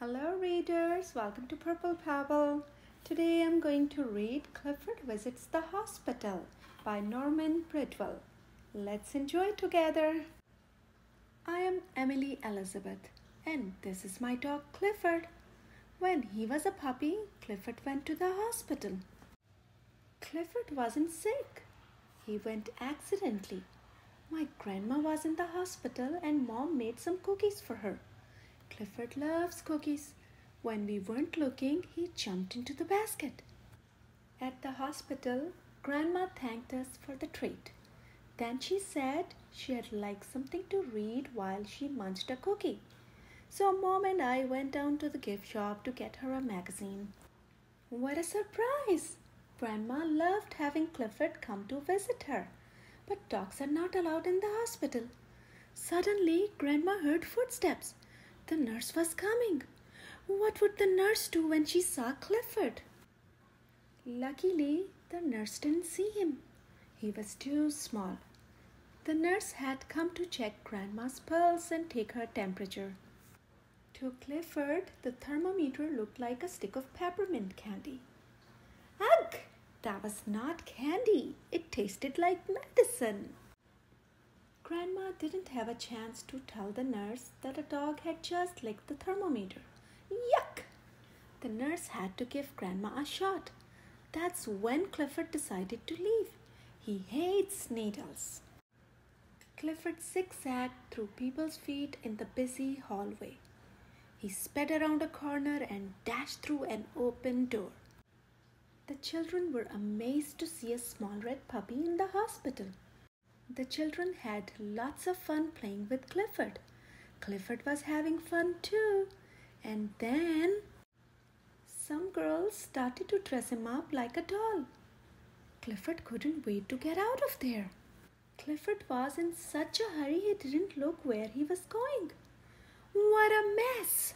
Hello, readers. Welcome to Purple Pebble. Today I'm going to read Clifford Visits the Hospital by Norman Bridwell. Let's enjoy together. I am Emily Elizabeth, and this is my dog Clifford. When he was a puppy, Clifford went to the hospital. Clifford wasn't sick, he went accidentally. My grandma was in the hospital, and mom made some cookies for her. Clifford loves cookies. When we weren't looking, he jumped into the basket. At the hospital, Grandma thanked us for the treat. Then she said she'd like something to read while she munched a cookie. So Mom and I went down to the gift shop to get her a magazine. What a surprise! Grandma loved having Clifford come to visit her. But dogs are not allowed in the hospital. Suddenly, Grandma heard footsteps. The nurse was coming. What would the nurse do when she saw Clifford? Luckily, the nurse didn't see him. He was too small. The nurse had come to check Grandma's pulse and take her temperature. To Clifford, the thermometer looked like a stick of peppermint candy. Ugh! That was not candy. It tasted like medicine. Grandma didn't have a chance to tell the nurse that a dog had just licked the thermometer. Yuck! The nurse had to give Grandma a shot. That's when Clifford decided to leave. He hates needles. Clifford zigzagged through people's feet in the busy hallway. He sped around a corner and dashed through an open door. The children were amazed to see a small red puppy in the hospital. The children had lots of fun playing with Clifford. Clifford was having fun too. And then some girls started to dress him up like a doll. Clifford couldn't wait to get out of there. Clifford was in such a hurry he didn't look where he was going. What a mess!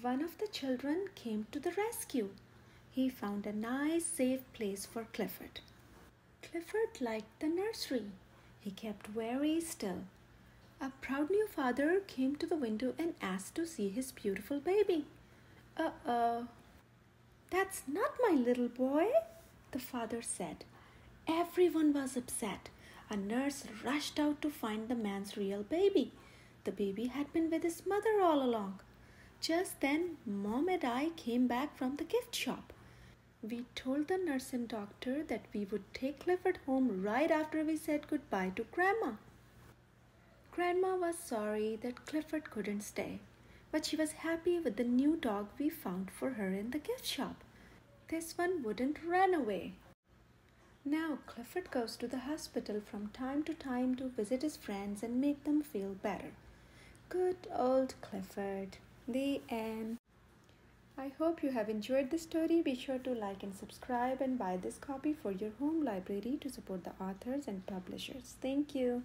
One of the children came to the rescue. He found a nice, safe place for Clifford. Clifford liked the nursery. He kept very still. A proud new father came to the window and asked to see his beautiful baby. Uh oh. That's not my little boy, the father said. Everyone was upset. A nurse rushed out to find the man's real baby. The baby had been with his mother all along. Just then, Mom and I came back from the gift shop. We told the nurse and doctor that we would take Clifford home right after we said goodbye to Grandma. Grandma was sorry that Clifford couldn't stay, but she was happy with the new dog we found for her in the gift shop. This one wouldn't run away. Now Clifford goes to the hospital from time to time to visit his friends and make them feel better. Good old Clifford. The end. I hope you have enjoyed the story. Be sure to like and subscribe and buy this copy for your home library to support the authors and publishers. Thank you.